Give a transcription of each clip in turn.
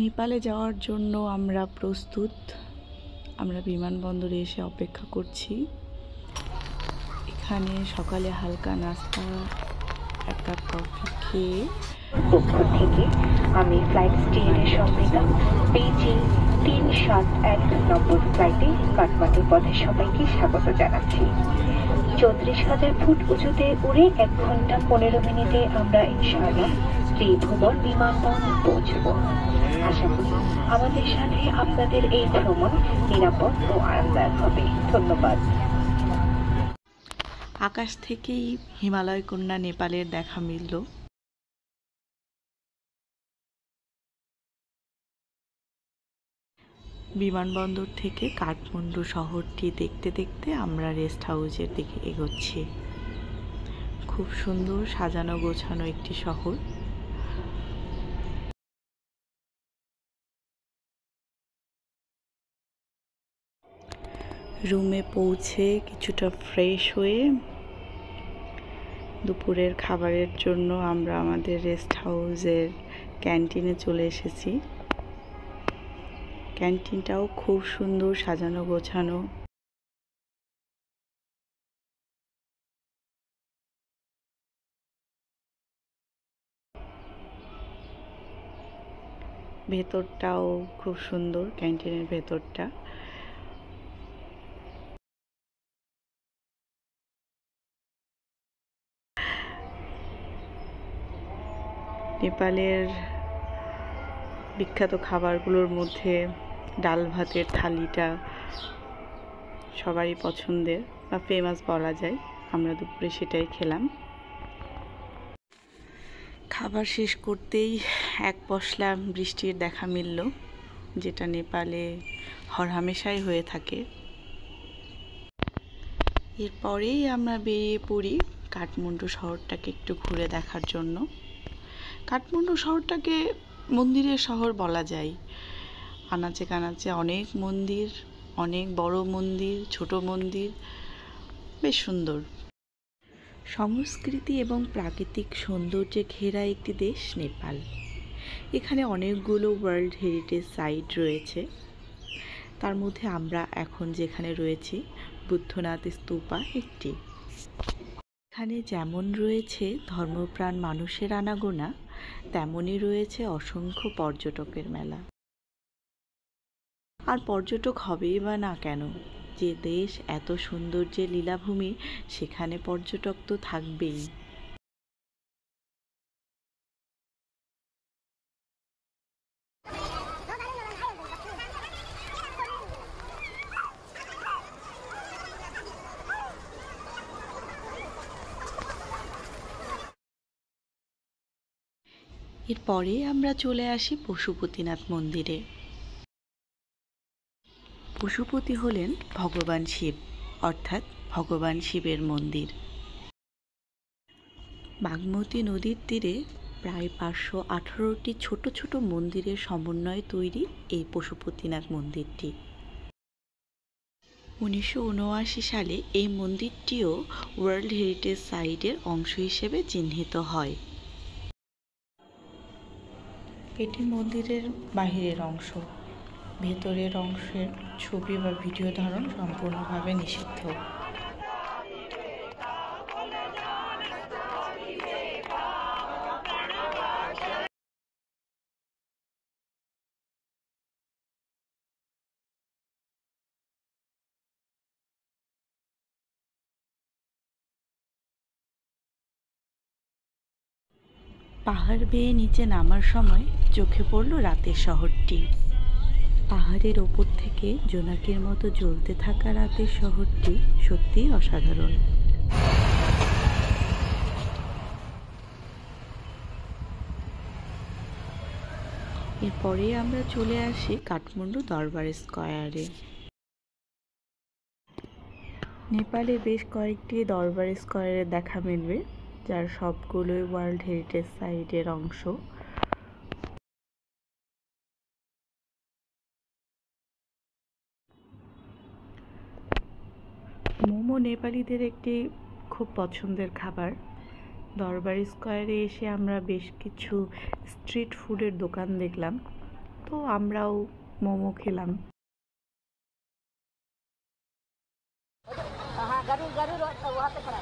নেপালে যাওয়ার জন্য আমরা প্রস্তুত। আমরা বিমানবন্দরে এসে অপেক্ষা করছি। এখানে সকালে হালকা নাস্তা, এক কাপ কফি খেয়ে থেকে আমি ফ্লাইট স্টিয়ারের সংবিধান বেইজিং তিন সাত এক নম্বর ফ্লাইটে কাঠমান্ডু পথে সবাইকে স্বাগত জানাচ্ছি। চৌত্রিশ হাজার ফুট উঁচুতে উড়ে এক ঘণ্টা পনেরো মিনিটে আমরা ইনশাআল্লাহ ত্রিভুবন বিমানবন্দর পৌঁছব। আশা করি আমাদের সাথে আপনাদের এই ভ্রমণ নিরাপদ ও আরামদায়ক হবে। ধন্যবাদ। আকাশ থেকেই হিমালয় কন্যা নেপালের দেখা মিলল। বিমানবন্দর থেকে কাঠমান্ডু শহরটি দেখতে দেখতে আমরা রেস্ট হাউসের দিকে এগোচ্ছি। খুব সুন্দর সাজানো গোছানো একটি শহর। রুমে পৌঁছে কিছুটা ফ্রেশ হয়ে দুপুরের খাবারের জন্য আমরা আমাদের রেস্ট হাউসের ক্যান্টিনে চলে এসেছি। ক্যান্টিনটাও খুব সুন্দর সাজানো গোছানো। ভেতরটাও খুব সুন্দর ক্যান্টিনের ভেতরটা। নেপালের বিখ্যাত খাবারগুলোর মধ্যে ডাল ভাতের থালিটা সবারই পছন্দের বা ফেমাস বলা যায়। আমরা দুপুরে সেটাই খেলাম। খাবার শেষ করতেই এক পশলা বৃষ্টির দেখা মিলল, যেটা নেপালে হরহামেশাই হয়ে থাকে। এরপরেই আমরা বেরিয়ে পড়ি কাঠমান্ডু শহরটাকে একটু ঘুরে দেখার জন্য। কাঠমান্ডু শহরটাকে মন্দিরের শহর বলা যায়। আনাচে কানাচে অনেক মন্দির, অনেক বড় মন্দির, ছোট মন্দির, বেশ সুন্দর। সংস্কৃতি এবং প্রাকৃতিক সৌন্দর্যে ঘেরা একটি দেশ নেপাল। এখানে অনেকগুলো ওয়ার্ল্ড হেরিটেজ সাইট রয়েছে। তার মধ্যে আমরা এখন যেখানে রয়েছি, বুদ্ধনাথ স্তূপা একটি। এখানে যেমন রয়েছে ধর্মপ্রাণ মানুষের আনাগোনা তেমনই রয়েছে অসংখ্য পর্যটকের মেলা। আর পর্যটক হবেই বা না কেন? যে দেশ এত সৌন্দর্যের লীলাভূমি, সেখানে পর্যটক তো থাকবেই। এরপরে আমরা চলে আসি পশুপতিনাথ মন্দিরে। পশুপতি হলেন ভগবান শিব, অর্থাৎ ভগবান শিবের মন্দির। বাগমতী নদীর তীরে প্রায় পাঁচশো আঠারোটি ছোট ছোট মন্দিরের সমন্বয়ে তৈরি এই পশুপতিনাথ মন্দিরটি। উনিশশো উনআশি সালে এই মন্দিরটিও ওয়ার্ল্ড হেরিটেজ সাইটের অংশ হিসেবে চিহ্নিত হয়। এটি মন্দিরের বাহিরের অংশ। ভেতরের অংশের ছবি বা ভিডিও ধারণ সম্পূর্ণভাবে নিষিদ্ধ। পাহাড় বেয়ে নিচে নামার সময় চোখে পড়ল রাতের শহরটি। পাহাড়ের ওপর থেকে জোনাকের মতো জ্বলতে থাকা রাতের শহরটি সত্যিই অসাধারণ। এরপরে আমরা চলে আসি কাঠমান্ডু দরবার স্কয়ারে। নেপালে বেশ কয়েকটি দরবার স্কয়ারে দেখা মিলবে। যার সবগুলোই ওয়ার্ল্ড হেরিটেজ সাইটের অংশ মোমো নেপালিদের একটি খুব পছন্দের খাবার দরবার স্কোয়ারে এসে আমরা বেশ কিছু স্ট্রিট ফুডের দোকান দেখলাম তো তো আমরাও মোমো খেলাম हाँ गरुड़ गरुड़ वहाँ पे खड़ा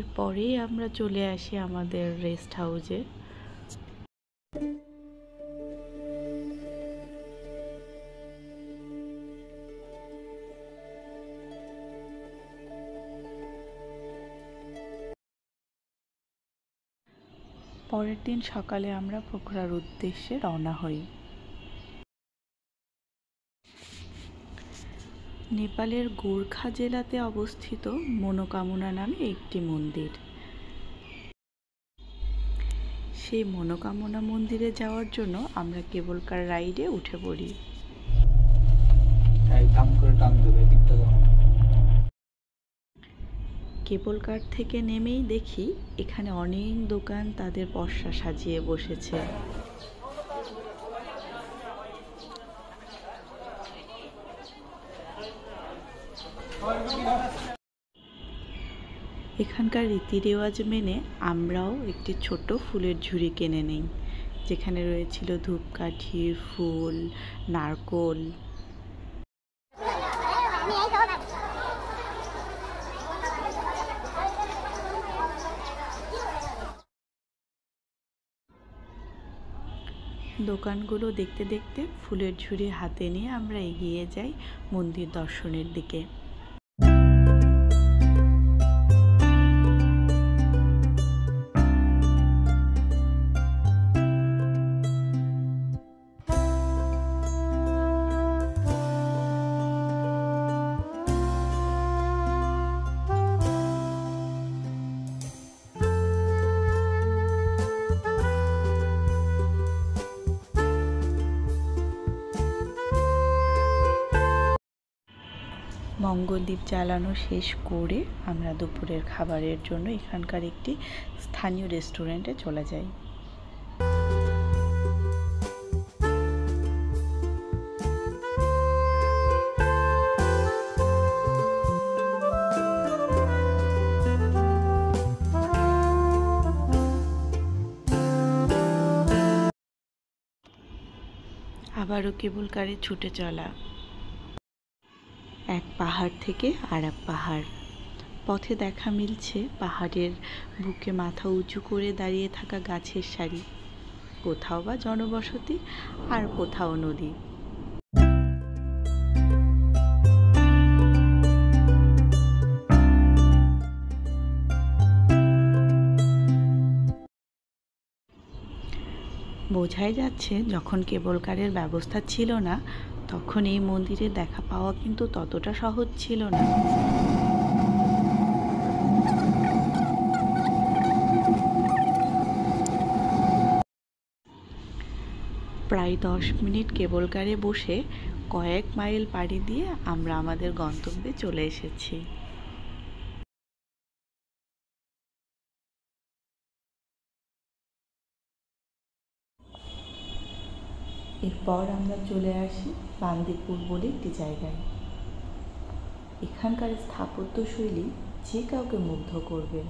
এরপরেই আমরা চলে আসি আমাদের রেস্ট হাউসে পরের দিন সকালে আমরা পোখরার উদ্দেশ্যে রওনা হই। নেপালের গোর্খা জেলাতে অবস্থিত মনোকামনা নামে একটি মন্দির। সেই মনোকামনা মন্দিরে যাওয়ার জন্য আমরা কেবল কার রাইডে উঠে পড়ি। করে টান দেবে কেবল কার থেকে নেমেই দেখি এখানে অনেক দোকান তাদের পসরা সাজিয়ে বসেছে। এখানকার রীতি রেওয়াজ মেনে আমরাও একটি ছোট ফুলের ঝুড়ি কিনে নিই, যেখানে রয়েছিল ধূপকাঠি, ফুল, নারকোল দোকানগুলো দেখতে দেখতে ফুলের ঝুড়ি হাতে নিয়ে আমরা এগিয়ে যাই মন্দির দর্শনের দিকে। মঙ্গলদ্বীপ জ্বালানো শেষ করে আমরা দুপুরের খাবারের জন্য এখানকার একটি স্থানীয় রেস্টুরেন্টে চলে যাই। আবারও কেবল কারে ছুটে চলা। এক পাহাড় থেকে আর এক পাহাড়। পথে দেখা মিলছে পাহাড়ের বুকে মাথা উঁচু করে দাঁড়িয়ে থাকা গাছের সারি। কোথাও বা জনবসতি আর কোথাও নদী। বোঝাই যাচ্ছে যখন কেবল কারের ব্যবস্থা ছিল না তখন এই মন্দিরে দেখা পাওয়া কিন্তু ততটা সহজ ছিল না। প্রায় দশ মিনিট কেবল কারে বসে কয়েক মাইল পাড়ি দিয়ে আমরা আমাদের গন্তব্যে চলে এসেছি। এরপর আমরা চলে আসি বান্দিপুর বলে একটি জায়গায়। এখানকার স্থাপত্য শৈলী যে কাউকে মুগ্ধ করবে,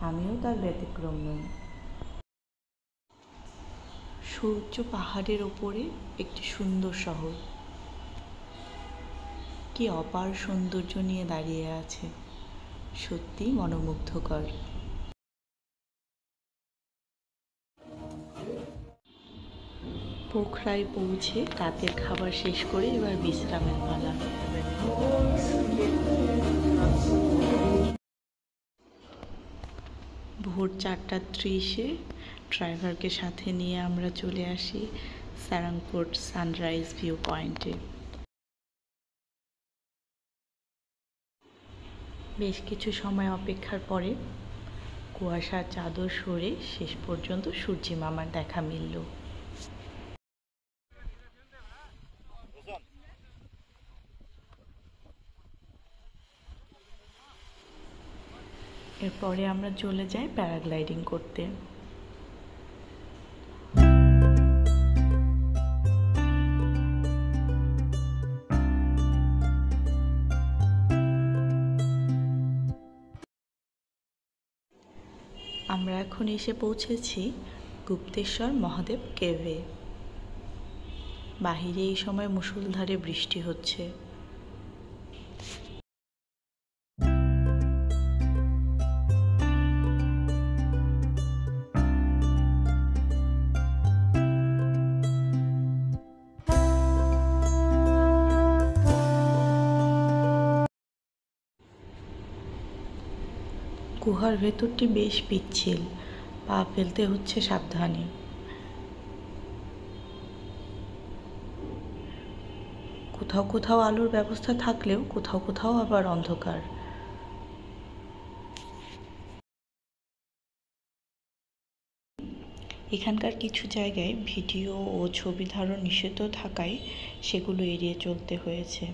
আমিও তার ব্যতিক্রম নই। সূর্য পাহাড়ের ওপরে একটি সুন্দর শহর। কি অপার সৌন্দর্য নিয়ে দাঁড়িয়ে আছে, সত্যিই মনোমুগ্ধকর। পোখরায় পৌঁছে রাতের খাবার শেষ করে এবার বিশ্রামের পালা। ভোর চারটা ত্রিশে ড্রাইভারকে সাথে নিয়ে আমরা চলে আসি সারাংপুর সানরাইজ ভিউ পয়েন্টে। বেশ কিছু সময় অপেক্ষার পরে কুয়াশার চাদর সরে শেষ পর্যন্ত সূর্যি মামার দেখা মিলল। এরপরে আমরা চলে যাই প্যারাগ্লাইডিং করতে। আমরা এখন এসে পৌঁছেছি গুপ্তেশ্বর মহাদেব কেভে। বাহিরে এই সময় মুষলধারে বৃষ্টি হচ্ছে। গুহার ভেতরটি বেশ পিচ্ছিল। পা ফেলতে হচ্ছে সাবধানে। কোথাও কোথাও আলোর ব্যবস্থা থাকলেও কোথাও কোথাও আবার অন্ধকার। এখানকার কিছু জায়গায় ভিডিও ও ছবি ধারণ নিষিদ্ধ থাকায় সেগুলো এড়িয়ে চলতে হয়েছে।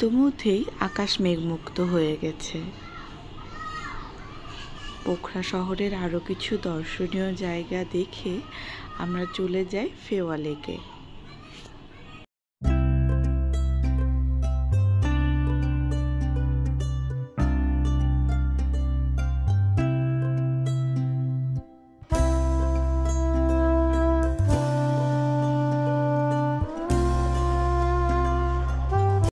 ইতোমধ্যেই আকাশ মেঘমুক্ত হয়ে গেছে। পোখরা শহরের আরও কিছু দর্শনীয় জায়গা দেখে আমরা চলে যাই ফেওয়া লেকে।